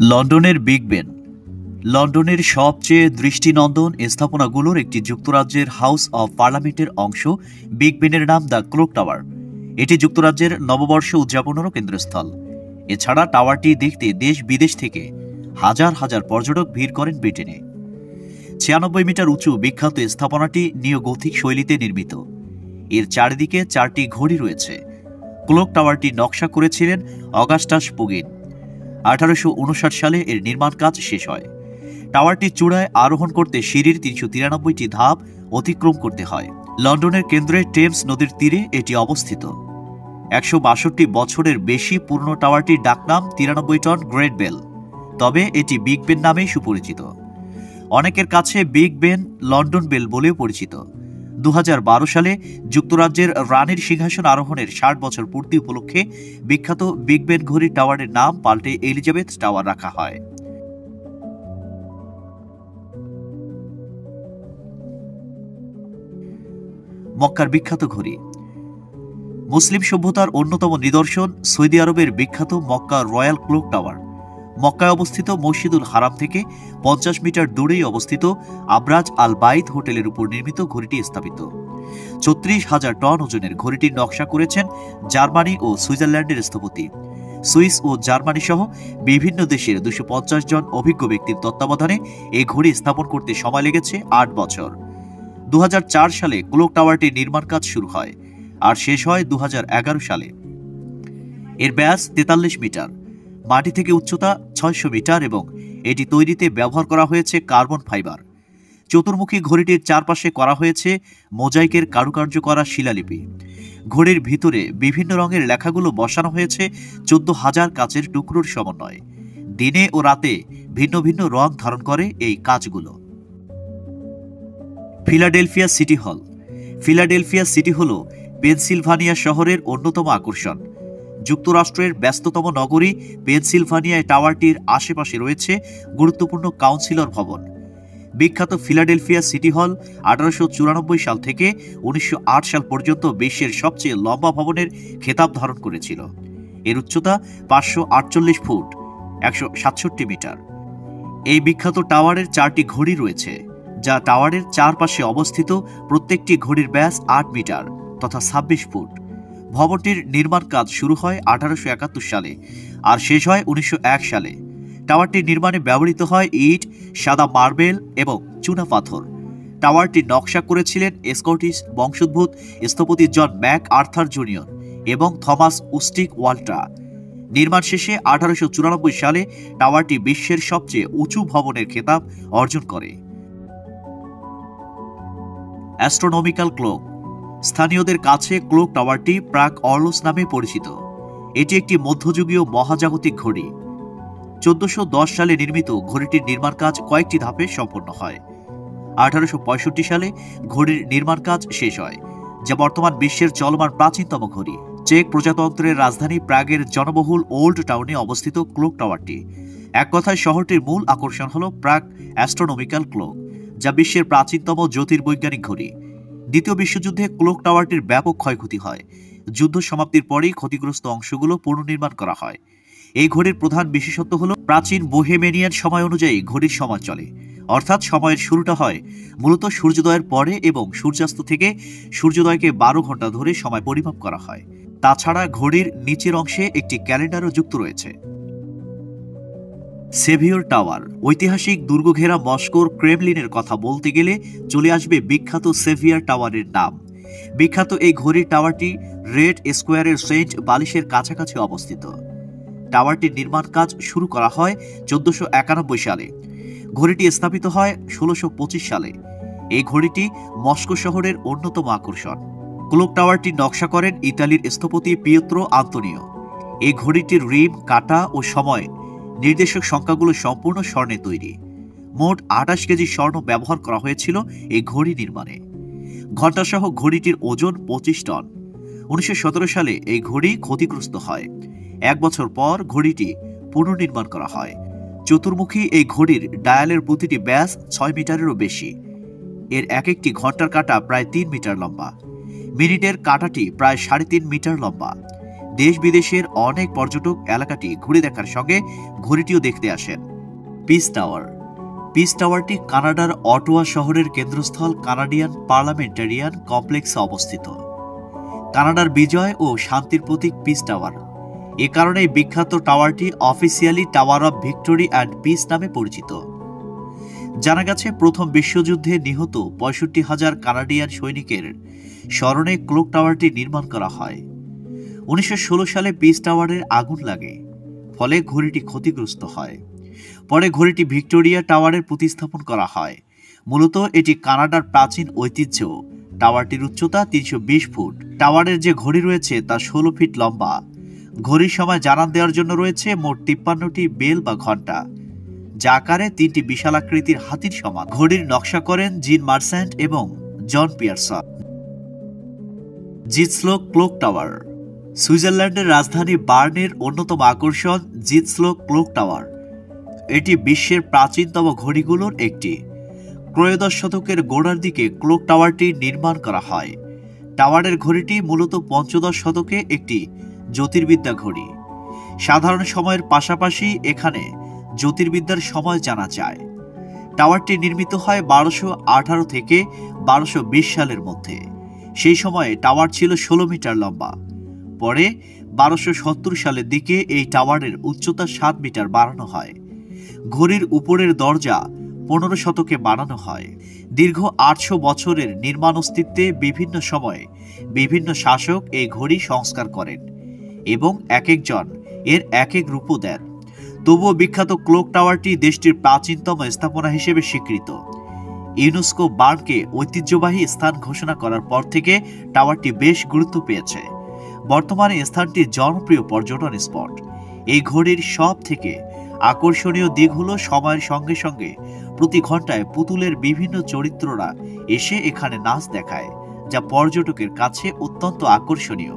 লন্ডনের big Ben. লন্ডনের সবচেয়ে দৃষ্টিনন্দন স্থাপনাগুলোর একটি যুক্তরাজ্যের হাউস অব পার্লামেন্টের অংশ, বিগ বেনের নাম দ্য ক্লোক টাওয়ার। এটি যুক্তরাজ্যের নববর্ষ উদযাপনেরও কেন্দ্রস্থল। এছাড়া টাওয়ারটি দেখতে দেশ বিদেশ থেকে হাজার হাজার পর্যটক ভিড় করেন ব্রিটেনে। ছিয়ানব্বই মিটার উঁচু বিখ্যাত স্থাপনাটি নিওগথিক শৈলীতে নির্মিত। এর চারিদিকে চারটি ঘড়ি রয়েছে। ক্লোক টাওয়ারটি নকশা করেছিলেন অগাস্টাস পুগিন। আঠারোশো উনষাট সালে এর নির্মাণ কাজ শেষ হয়। টাওয়ারটির চূড়ায় আরোহণ করতে সিঁড়ির তিনশো তিরানব্বইটি ধাপ অতিক্রম করতে হয়। লন্ডনের কেন্দ্রে টেমস নদীর তীরে এটি অবস্থিত। একশো বাষট্টি বছরের বেশি পুরনো টাওয়ারটির ডাকনাম তিরানব্বই টন গ্রেট বেল, তবে এটি বিগ বেন নামেই সুপরিচিত। অনেকের কাছে বিগ বেন লন্ডন বেল বলেও পরিচিত। দু হাজার বারো সালে যুক্তরাজ্যের রানীর সিংহাসন আরোহণের ষাট বছর পূর্তি উপলক্ষে বিখ্যাত বিগ বেন ঘড়ি টাওয়ারের নাম পাল্টে এলিজাবেথ টাওয়ার রাখা হয়। মক্কার বিখ্যাত ঘড়ি। মুসলিম সভ্যতার অন্যতম নিদর্শন সৌদি আরবের বিখ্যাত মক্কা রয়্যাল ক্লোক টাওয়ার। মক্কায় অবস্থিত মসজিদুল হারাম থেকে পঞ্চাশ মিটার দূরেই অবস্থিত আবরাজ আল বাইদ হোটেলের উপর নির্মিত ঘড়িটি স্থাপিত। ছত্রিশ হাজার টন ওজনের ঘড়িটির নকশা করেছেন জার্মানি ও সুইজারল্যান্ডের স্থপতি। সুইস ও জার্মানি সহ বিভিন্ন দেশের দুশো পঞ্চাশ জন অভিজ্ঞ ব্যক্তির তত্ত্বাবধানে এই ঘড়ি স্থাপন করতে সময় লেগেছে আট বছর। দু হাজার চার সালে ক্লোক টাওয়ারটির নির্মাণ কাজ শুরু হয়, আর শেষ হয় দু হাজার এগারো সালে। এর ব্যাস তেতাল্লিশ মিটার। মাটি থেকে উচ্চতা ছয়শো মিটার এবং এটি তৈরিতে ব্যবহার করা হয়েছে কার্বন ফাইবার। চতুর্মুখী ঘড়িটির চারপাশে করা হয়েছে মোজাইকের কারুকার্য করা শিলালিপি। ঘড়ির ভিতরে বিভিন্ন রঙের লেখাগুলো বসানো হয়েছে চোদ্দ হাজার কাচের টুকরোর সমন্বয়। দিনে ও রাতে ভিন্ন ভিন্ন রং ধারণ করে এই কাজগুলো। Philadelphia City Hall. Philadelphia City Hall Pennsylvania শহরের অন্যতম আকর্ষণ। যুক্তরাষ্ট্রের ব্যস্ততম নগরী পেনসিলভানিয়ায় টাওয়ারটির আশেপাশে রয়েছে গুরুত্বপূর্ণ কাউন্সিলর ভবন। বিখ্যাত ফিলাডেলফিয়া সিটি হল আঠারোশো চুরানব্বই সাল থেকে উনিশশো আট সাল পর্যন্ত বিশ্বের সবচেয়ে লম্বা ভবনের খেতাব ধারণ করেছিল। এর উচ্চতা পাঁচশো আটচল্লিশ ফুট, একশো সাতষট্টি মিটার। এই বিখ্যাত টাওয়ারের চারটি ঘড়ি রয়েছে, যা টাওয়ারের চারপাশে অবস্থিত প্রত্যেকটি ঘড়ির ব্যাস আট মিটার তথা ছাব্বিশ ফুট। ভবনটির নির্মাণ কাজ শুরু হয় আঠারোশো একাত্তর সালে আর শেষ হয় উনিশশো এক সালে। টাওয়ারটির নির্মাণে ব্যবহৃত হয় ইট, সাদা মার্বেল এবং চুনা পাথর। টাওয়ারটি নকশা করেছিলেন স্কটিশ বংশোদ্ভূত স্থপতি জন ম্যাক আর্থার জুনিয়র এবং থমাস উস্টিক ওয়াল্টা নির্মাণ শেষে আঠারোশো চুরানব্বই সালে টাওয়ারটি বিশ্বের সবচেয়ে উঁচু ভবনের খেতাব অর্জন করে। অ্যাস্ট্রোনমিক্যাল ক্লোক স্থানীয়দের কাছে ক্লোক টাওয়ারটি প্রাক অর্লোস নামে পরিচিত। এটি একটি মধ্যযুগীয় মহাজাগতিক ঘড়ি। চোদ্দশো সালে নির্মিত ঘড়িটির নির্মাণ কাজ কয়েকটি ধাপে সম্পন্ন হয়। আঠারোশো পঁয়ষট্টি সালে ঘড়ির নির্মাণ কাজ শেষ হয়, যা বর্তমান বিশ্বের চলমান প্রাচীনতম ঘড়ি। চেক প্রজাতন্ত্রের রাজধানী প্রাগের জনবহুল ওল্ড টাউনে অবস্থিত ক্লোক টাওয়ারটি। এক কথায় শহরটির মূল আকর্ষণ হল প্রাক অ্যাস্ট্রোনমিক্যাল ক্লোক যা বিশ্বের প্রাচীনতম জ্যোতির্বৈজ্ঞানিক ঘড়ি। দ্বিতীয় বিশ্বযুদ্ধে ক্লোক টাওয়ারটির ব্যাপক ক্ষয়ক্ষতি হয়। যুদ্ধ সমাপ্তির পরেই ক্ষতিগ্রস্ত অংশগুলো পুনর্নির্মাণ করা হয়। এই ঘড়ির প্রধান বিশেষত্ব হল প্রাচীন বোহেমেনিয়ান সময় অনুযায়ী ঘড়ির সময় চলে। অর্থাৎ সময়ের শুরুটা হয় মূলত সূর্যোদয়ের পরে এবং সূর্যাস্ত থেকে সূর্যোদয়কে বারো ঘণ্টা ধরে সময় পরিমাপ করা হয়। তাছাড়া ঘড়ির নিচের অংশে একটি ক্যালেন্ডারও যুক্ত রয়েছে। Saviour Tower. ঐতিহাসিক দুর্গঘেরা মস্কোর ক্রেমলিনের কথা বলতে গেলে চলে আসবে বিখ্যাত সেভিয়ার টাওয়ারের নাম। বিখ্যাত এই ঘড়ির টাওয়ারটি রেড স্কোয়ারের সেন্ট বালিশের কাছাকাছি অবস্থিত। টাওয়ারটির নির্মাণ কাজ শুরু করা হয় চোদ্দশো সালে। ঘড়িটি স্থাপিত হয় ষোলোশো সালে। এই ঘড়িটি মস্কো শহরের অন্যতম আকর্ষণ। ক্লোক টাওয়ারটি নকশা করেন ইতালির স্থপতি পিয়েত্রো আন্তনিও। এই ঘড়িটির রিম, কাটা ও সময় নির্দেশক সংখ্যাগুলো সম্পূর্ণ স্বর্ণে তৈরি। মোট আঠাশ কেজি স্বর্ণ ব্যবহার করা হয়েছিল এই ঘড়ি নির্মাণে। ঘণ্টাসহ ঘড়িটির ওজন পঁচিশ টন। উনিশশো সতেরো সালে এই ঘড়ি ক্ষতিগ্রস্ত হয়। এক বছর পর ঘড়িটি পুনর্নির্মাণ করা হয়। চতুর্মুখী এই ঘড়ির ডায়ালের প্রতিটি ব্যাস ছয় মিটারেরও বেশি। এর এক একটি ঘণ্টার কাটা প্রায় তিন মিটার লম্বা। মিনিটের কাটাটি প্রায় সাড়ে তিন মিটার লম্বা। দেশ বিদেশের অনেক পর্যটক এলাকাটি ঘুরে দেখার সঙ্গে ঘড়িটিও দেখতে আসেন। Piece tower. পিস টাওয়ারটি কানাডার অটোয়া শহরের কেন্দ্রস্থল কানাডিয়ান পার্লামেন্টারিয়ান কমপ্লেক্সে অবস্থিত। কানাডার বিজয় ও শান্তির প্রতীক পিস টাওয়ার। এ কারণেই বিখ্যাত টাওয়ারটি officially Tower of Victory and Peace নামে পরিচিত। জানা গেছে, প্রথম বিশ্বযুদ্ধে নিহত পঁয়ষট্টি হাজার কানাডিয়ান সৈনিকের স্মরণে ক্লোক টাওয়ারটি নির্মাণ করা হয়। উনিশশো ষোলো সালে পিস টাওয়ারের আগুন লাগে, ফলে ঘড়িটি ক্ষতিগ্রস্ত হয়। পরে ঘড়িটি ভিক্টোরিয়া টাওয়ারের প্রতিস্থাপন করা হয়। মূলত এটি কানাডার প্রাচীন ঐতিহ্য। টাওয়ারটির উচ্চতা তিনশো বিশ ফুট। টাওয়ারের যে ঘড়ি রয়েছে তা ষোলো ফিট লম্বা। ঘড়ির সময় জানান দেওয়ার জন্য রয়েছে মোট তিপ্পান্নটি বেল বা ঘণ্টা, যা আকারে তিনটি বিশাল আকৃতির হাতির সমান। ঘড়ির নকশা করেন জিন মার্সেন্ট এবং John Pearson. Zytglogge clock tower. সুইজারল্যান্ডের রাজধানী বার্নের অন্যতম আকর্ষণ জিৎসলো ক্লোক টাওয়ার। এটি বিশ্বের প্রাচীনতম ঘড়িগুলোর একটি। ত্রয়োদশ শতকের গোড়ার দিকে ক্লোক টাওয়ারটি নির্মাণ করা হয়। টাওয়ারের ঘড়িটি মূলত পঞ্চদশ শতকে একটি জ্যোতির্বিদ্যা ঘড়ি। সাধারণ সময়ের পাশাপাশি এখানে জ্যোতির্বিদ্যার সময় জানা যায়। টাওয়ারটি নির্মিত হয় বারোশো আঠারো থেকে বারোশো সালের মধ্যে। সেই সময়ে টাওয়ার ছিল ষোলো মিটার লম্বা। পরে বারোশো সালের দিকে এই টাওয়ারের উচ্চতা সাত মিটার বাড়ানো হয়। ঘড়ির উপরের দরজা পনেরো শতকে বানানো হয়। দীর্ঘ আটশো বছরের নির্মাণ অস্তিত্বে বিভিন্ন সময়ে বিভিন্ন শাসক এই ঘড়ি সংস্কার করেন এবং এক একজন এর এক এক রূপও দেন। তবুও বিখ্যাত ক্লোক টাওয়ারটি দেশটির প্রাচীনতম স্থাপনা হিসেবে স্বীকৃত। ইউনেস্কো বার্নকে ঐতিহ্যবাহী স্থান ঘোষণা করার পর থেকে টাওয়ারটি বেশ গুরুত্ব পেয়েছে। বর্তমানে স্থানটি জনপ্রিয় পর্যটন স্পট। এই ঘড়ির সব থেকে আকর্ষণীয় দিক হলো সময়ের সঙ্গে সঙ্গে প্রতি ঘন্টায় পুতুলের বিভিন্ন চরিত্ররা এসে এখানে নাচ দেখায়, যা পর্যটকের কাছে অত্যন্ত আকর্ষণীয়।